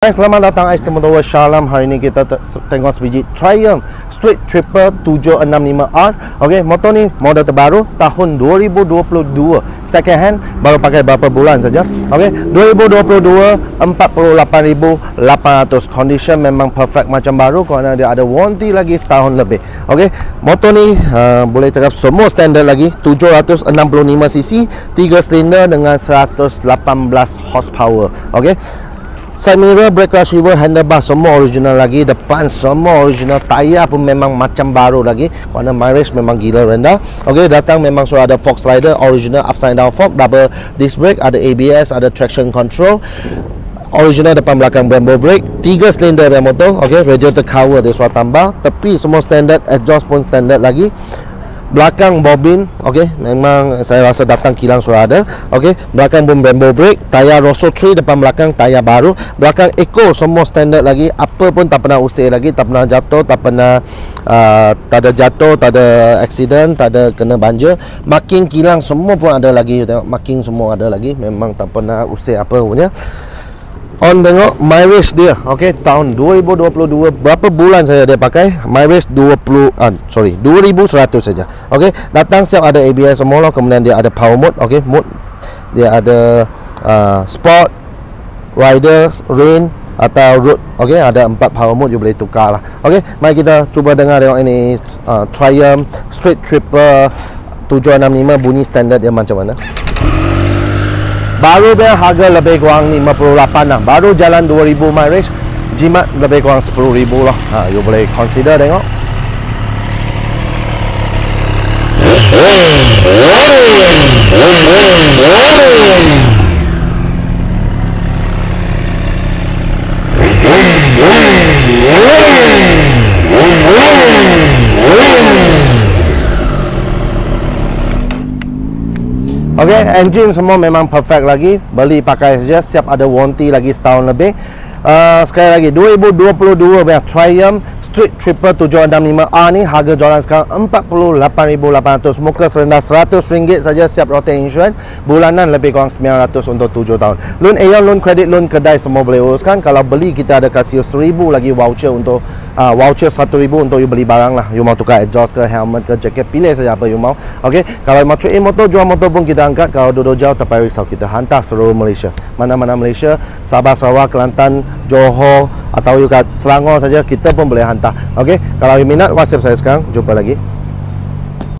Hai, selamat datang ais teman-teman Shalom. Hari ini kita te- tengok sebiji Triumph Street Triple 765R. Okey, motor ni model terbaru tahun 2022. Second hand baru pakai berapa bulan saja. Okey, 2022 48,800. Condition memang perfect macam baru kerana dia ada warranty lagi setahun lebih. Okey, motor ni uh, boleh cakap semua standard lagi 765cc, 3 silinder dengan 118 horsepower. Okey. Mirror, brake receiver, handlebar semua original lagi. Depan semua original. Tayar pun memang macam baru lagi. Kerana mileage memang gila rendah. Ok, datang memang sudah ada Fox Rider Original upside down fork Double disc brake Ada ABS, ada traction control. Original depan belakang Brembo brake Tiga silinder yang motor. Ok, radiator cover dia sudah tambah. Tepi semua standard Exhaust pun standard lagi belakang bobin okey memang saya rasa datang kilang sudah ada okey belakang boom Brembo brake tayar Rosso 3 depan belakang tayar baru. Belakang Eco semua standard lagi. Apa pun tak pernah usir lagi tak pernah jatuh tak pernah uh, tak ada jatuh tak ada accident tak ada kena banjir. Marking kilang semua pun ada lagi. Tengok marking semua ada lagi. Memang tak pernah usir apa punya On tengok mileage dia. Okey tahun 2022 berapa bulan saya dia pakai? Mileage 20 ah, sorry 2100 saja. Okey datang siap ada ABS semua lah kemudian dia ada power mode. Okey mode dia ada uh, sport rider rain atau road. Okey ada empat power mode you boleh tukar lah. Okey mari kita cuba dengar tengok ini uh, Triumph Street Triple 765 bunyi standard dia macam mana Baru dia harga lebih kurang 58 lah Baru jalan 2000 mileage Jimat lebih kurang 10,000 lah ha, You boleh consider tengok Okey, engine semua memang perfect lagi. Beli pakai saja, siap ada warranty lagi setahun lebih. Uh, sekali lagi 2022 punya Triumph Street Triple 765R ni harga jualan sekarang 48,800 muka serendah RM100 saja siap rotate insurance bulanan lebih kurang 900 untuk 7 tahun. Loan Aeon, loan credit, loan kedai semua boleh uruskan. Kalau beli kita ada kasih RM1,000 lagi voucher untuk uh, voucher RM1,000 untuk you beli barang lah. You mau tukar exhaust ke helmet ke jacket pilih saja apa you mau. Ok kalau mau trade motor jual motor pun kita angkat. Kalau duduk jauh tak payah risau kita. Hantar seluruh Malaysia. Mana-mana Malaysia Sabah, Sarawak, Kelantan Johor atau you kat Selangor saja kita pun boleh hantar okey kalau minat WhatsApp saya sekarang. Jumpa lagi